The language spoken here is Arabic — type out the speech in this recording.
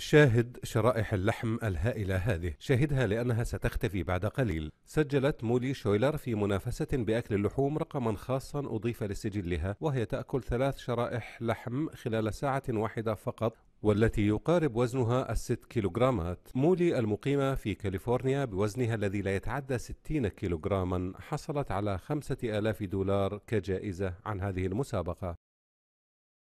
شاهد شرائح اللحم الهائلة هذه. شاهدها لأنها ستختفي بعد قليل. سجلت مولي شويلر في منافسة بأكل اللحوم رقما خاصا أضيف لسجلها وهي تأكل ثلاث شرائح لحم خلال ساعة واحدة فقط والتي يقارب وزنها الست كيلوغرامات. مولي المقيمة في كاليفورنيا بوزنها الذي لا يتعدى 60 كيلوغراما حصلت على خمسة آلاف دولار كجائزة عن هذه المسابقة.